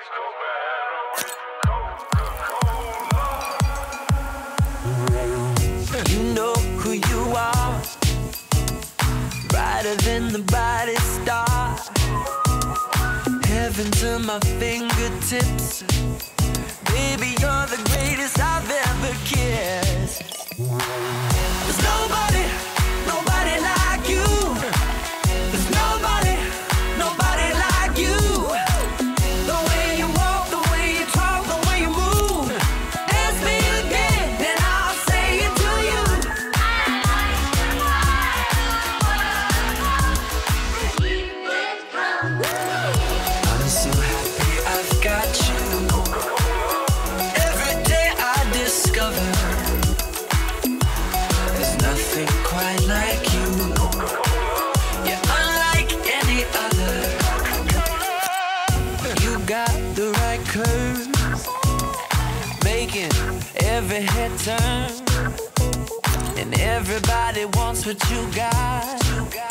You know who you are, brighter than the brightest star. Heaven to my fingertips, baby, you're the greatest so happy I've got you. Every day I discover there's nothing quite like you. You're unlike any other. You got the right curves, making every head turn. And everybody wants what you got.